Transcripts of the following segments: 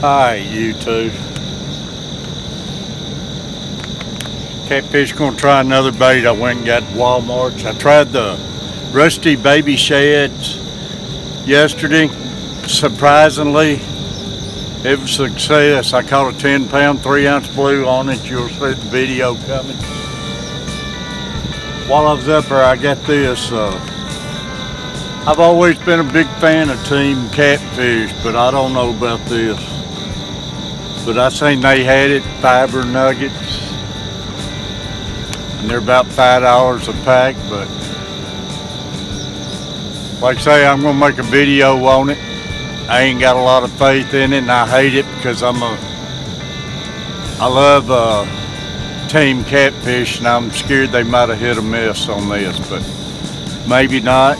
Hi, YouTube. Catfish gonna try another bait I went and got at Walmart. I tried the Rusty Baby Sheds yesterday. Surprisingly, it was a success. I caught a 10 pound, 3 ounce blue on it. You'll see the video coming. While I was up there, I got this. Uh, I've always been a big fan of Team Catfish, but I don't know about this. But I seen they had it, fiber nuggets. And they're about five dollars a pack, but like I say, I'm gonna make a video on it. I ain't got a lot of faith in it and I hate it because I'm a I love uh, Team Catfish and I'm scared they might have hit a miss on this, but maybe not.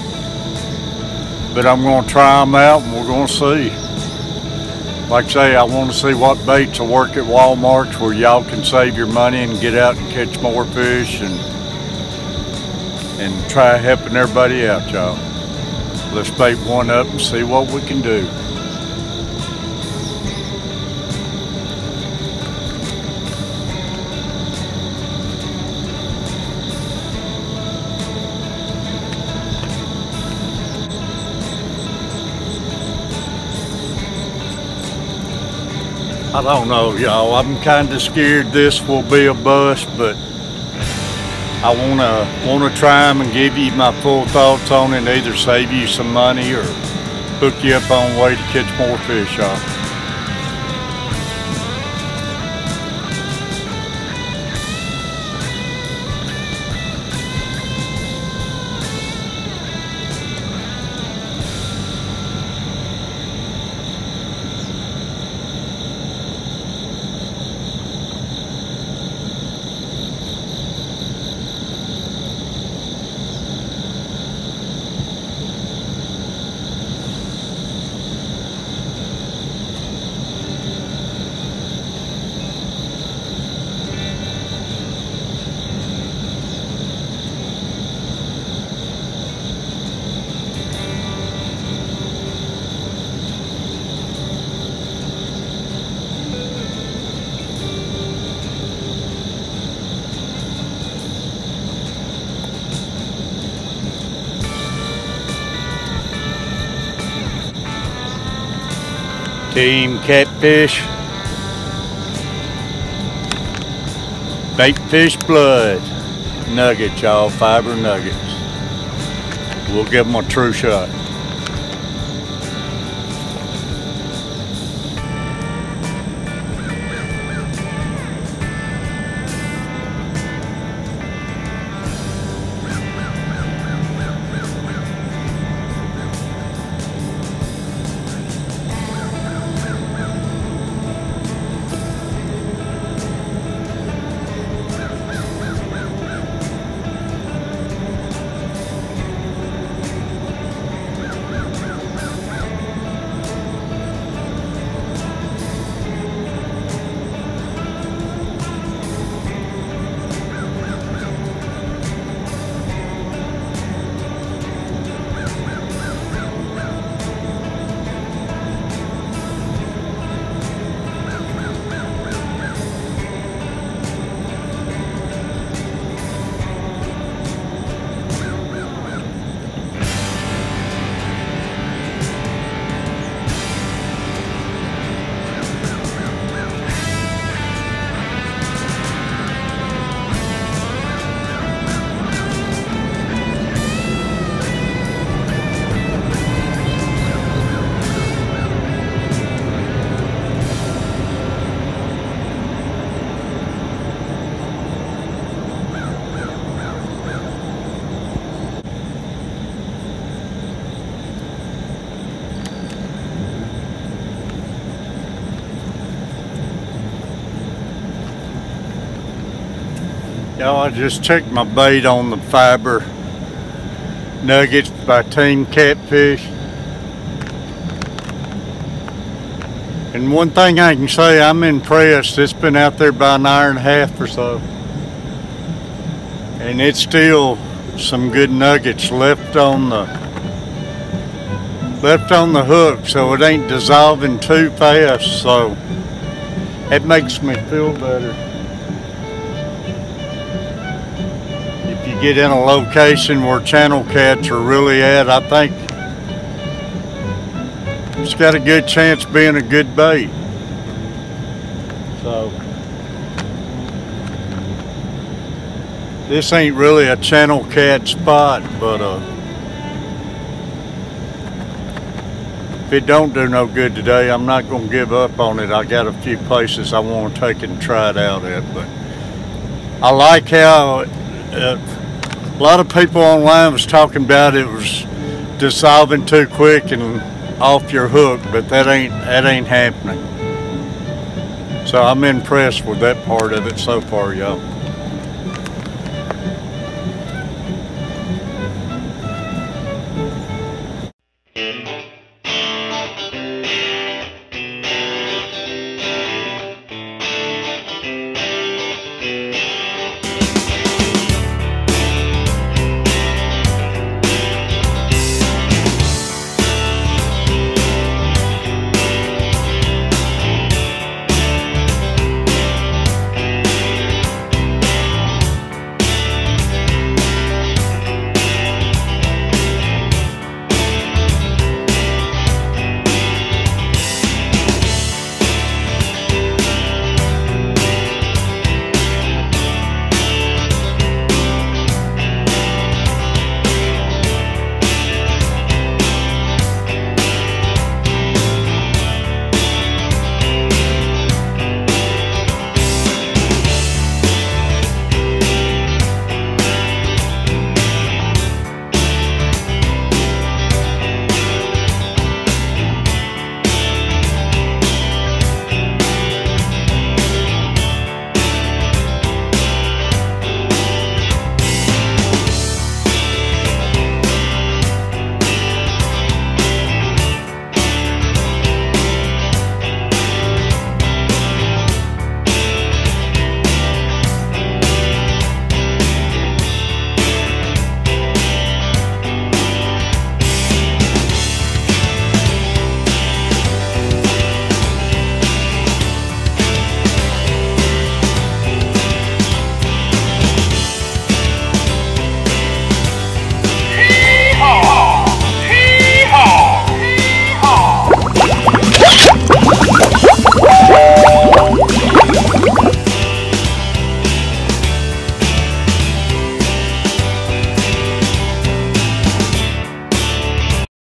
But I'm gonna try them out and we're gonna see like I say, I want to see what baits will work at Walmart's where y'all can save your money and get out and catch more fish and and try helping everybody out, y'all. Let's bait one up and see what we can do. I don't know, y'all. I'm kind of scared this will be a bust, but I wanna wanna try them and give you my full thoughts on it. Either save you some money or hook you up on a way to catch more fish, y'all. Team Catfish. Bait fish blood. Nuggets, y'all. Fiber nuggets. We'll give them a true shot. Y'all, I just checked my bait on the fiber nuggets by Team Catfish. And one thing I can say, I'm impressed. It's been out there about an hour and a half or so. And it's still some good nuggets left on the left on the hook so it ain't dissolving too fast so it makes me feel better. Get in a location where channel cats are really at, I think it's got a good chance being a good bait. So this ain't really a channel cat spot, but uh, if it don't do no good today, I'm not gonna give up on it. I got a few places I want to take and try it out at, but I like how uh, a lot of people online was talking about it was dissolving too quick and off your hook, but that ain't that ain't happening. So I'm impressed with that part of it so far, y'all.